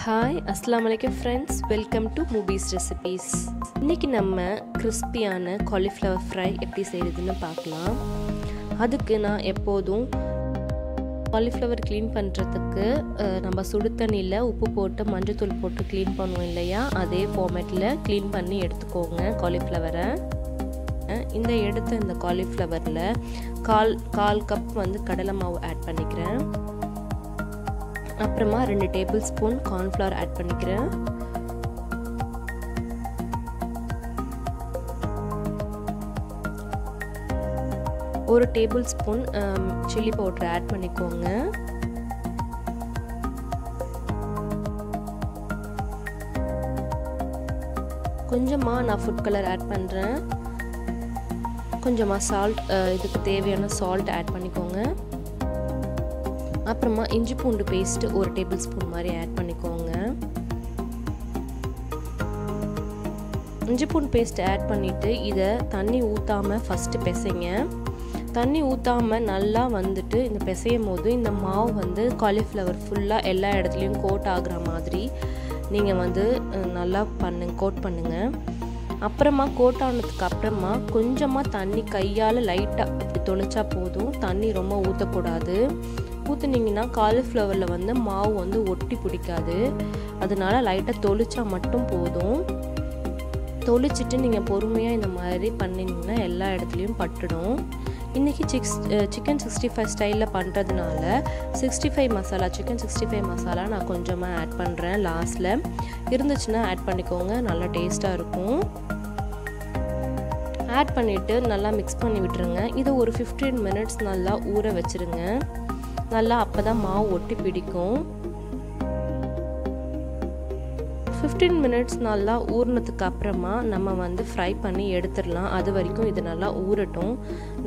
Hi அஸ்லாம் வலைக்கம் friends welcome to movies recipes இன்றைக்கி நம்ம கிறிஸ்பியான காலிஃப்ளவர் ஃப்ரை எப்படி செய்கிறதுன்னு பார்க்கலாம். அதுக்கு நான் எப்போதும் காலிஃப்ளவர் க்ளீன் பண்ணுறதுக்கு நம்ம சுடு தண்ணியில் உப்பு போட்டு மஞ்சத்தூள் போட்டு க்ளீன் பண்ணுவோம் இல்லையா? அதே ஃபார்மேட்டில் க்ளீன் பண்ணி எடுத்துக்கோங்க காலிஃப்ளவரை இந்த எடுத்த இந்த காலிஃப்ளவரில் கால் கால் கப் வந்து கடலை மாவு ஆட் பண்ணிக்கிறேன். அப்புறமா ரெண்டு டேபிள் ஸ்பூன் கார்ன்ஃப்ளவர் ஆட் பண்ணிக்கிறேன். ஒரு tablespoon chilli powder add பண்ணிக்கோங்க. கொஞ்சமாக நான் ஃபுட் கலர் ஆட் பண்ணுறேன் கொஞ்சமாக சால்ட் இதுக்கு தேவையான சால்ட் ஆட் பண்ணிக்கோங்க. அப்புறமா இஞ்சி பூண்டு பேஸ்ட்டு ஒரு டேபிள் ஸ்பூன் மாதிரி ஆட் பண்ணிக்கோங்க. இஞ்சி பூண்டு பேஸ்ட் ஆட் பண்ணிவிட்டு இதை தண்ணி ஊற்றாமல் ஃபஸ்ட்டு பிசைங்க. தண்ணி ஊற்றாமல் நல்லா வந்துட்டு இந்த பிசையும் போது இந்த மாவு வந்து காலிஃப்ளவர் ஃபுல்லாக எல்லா இடத்துலையும் கோட் ஆகிற மாதிரி நீங்கள் வந்து நல்லா பண்ணுங்க கோட் பண்ணுங்கள் அப்புறமா கோட் ஆனதுக்கு அப்புறமா கொஞ்சமாக தண்ணி கையால் லைட்டாக இப்படி தொளிச்சா போதும். தண்ணி ரொம்ப ஊற்றக்கூடாது ஊற்றுனீங்கன்னா காலிஃப்ளவரில் வந்து மாவு வந்து ஒட்டி பிடிக்காது. அதனால லைட்டாக தொளிச்சா மட்டும் போதும். தொளிச்சிட்டு நீங்கள் பொறுமையாக இந்த மாதிரி பண்ணிங்கன்னா எல்லா இடத்துலையும் பட்டுடும். இன்றைக்கி சிக்ஸ் சிக்கன் சிக்ஸ்டி ஃபைவ் ஸ்டைலில் பண்ணுறதுனால sixty five masala chicken sixty five masala நான் கொஞ்சமாக ஆட் பண்ணுறேன் லாஸ்ட்டில் இருந்துச்சுன்னா ஆட் பண்ணிக்கோங்க நல்லா டேஸ்ட்டாக இருக்கும். ஆட் பண்ணிவிட்டு நல்லா மிக்ஸ் பண்ணி விட்டுருங்க. இதை ஒரு ஃபிஃப்டீன் மினிட்ஸ் நல்லா ஊற வச்சுருங்க. நல்லா அப்போ தான் மாவு ஒட்டி பிடிக்கும். ஃபிஃப்டீன் மினிட்ஸ் நல்லா ஊறினதுக்கு அப்புறமா நம்ம வந்து ஃப்ரை பண்ணி எடுத்துடலாம். அது வரைக்கும் இது நல்லா ஊறட்டும்.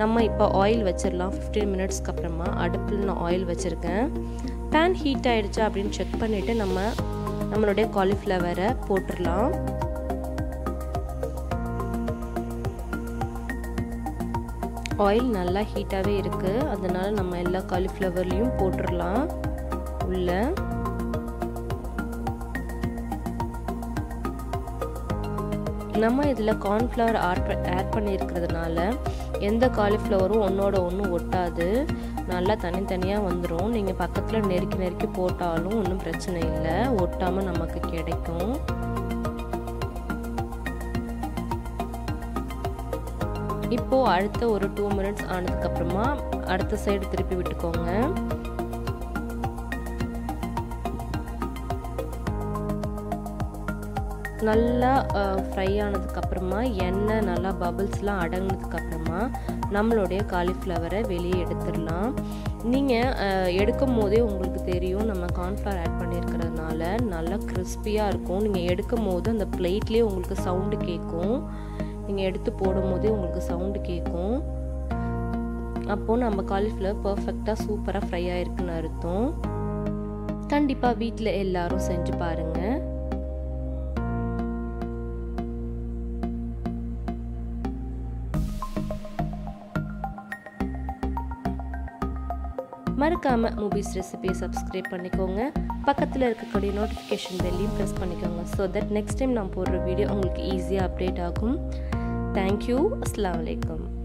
நம்ம இப்போ ஆயில் வச்சிடலாம். ஃபிஃப்டீன் மினிட்ஸ்க்கு அப்புறமா அடுப்பில் நான் ஆயில் வச்சுருக்கேன். பேன் ஹீட் ஆகிடுச்சா அப்படின்னு செக் பண்ணிவிட்டு நம்ம நம்மளுடைய காலிஃப்ளவரை போட்டுடலாம். ஆயில் நல்லா ஹீட்டாகவே இருக்குது அதனால் நம்ம எல்லா காலிஃப்ளவர்லேயும் போட்டுடலாம் உள்ள. நம்ம இதில் கார்ன்ஃப்ளவர் ஆட் ஆட் பண்ணியிருக்கிறதுனால எந்த காலிஃப்ளவரும் ஒன்றோட ஒன்று ஒட்டாது. நல்லா தனித்தனியாக வந்துடும் நீங்கள் பக்கத்தில் நெருக்கி நெருக்கி போட்டாலும் ஒன்றும் பிரச்சனை இல்லை. ஒட்டாமல் நமக்கு கிடைக்கும். இப்போது அடுத்த ஒரு டூ மினிட்ஸ் ஆனதுக்கப்புறமா அடுத்த சைடு திருப்பி விட்டுக்கோங்க. நல்லா ஃப்ரை ஆனதுக்கப்புறமா எண்ணெய் நல்லா பபுள்ஸ்லாம் அடங்கினதுக்கப்புறமா நம்மளுடைய காலிஃப்ளவரை வெளியே எடுத்துடலாம். நீங்கள் எடுக்கும் போதே உங்களுக்கு தெரியும் நம்ம கார்ன்ஃப்ளவர் ஆட் பண்ணியிருக்கிறதுனால நல்லா கிறிஸ்பியாக இருக்கும். நீங்கள் எடுக்கும் போது அந்த பிளேட்லேயே உங்களுக்கு சவுண்டு கேட்கும் நீங்கள் எடுத்து போடும்போது உங்களுக்கு சவுண்டு கேட்கும் அப்போது நம்ம காலிஃப்ளவர் பர்ஃபெக்டாக சூப்பராக ஃப்ரை ஆகிருக்குன்னு அர்த்தம். கண்டிப்பாக வீட்டில் எல்லாரும் செஞ்சு பாருங்கள் மறக்காமல் மூவிஸ் ரெசிபியை சப்ஸ்கிரைப் பண்ணிக்கோங்க. பக்கத்தில் இருக்கக்கூடிய நோட்டிஃபிகேஷன் பெல்லையும் ப்ரெஸ் பண்ணிக்கோங்க. ஸோ தட் நெக்ஸ்ட் டைம் நான் போடுற வீடியோ உங்களுக்கு ஈஸியாக அப்டேட் ஆகும். தேங்க்யூ அஸ்லாம் வலைக்கம்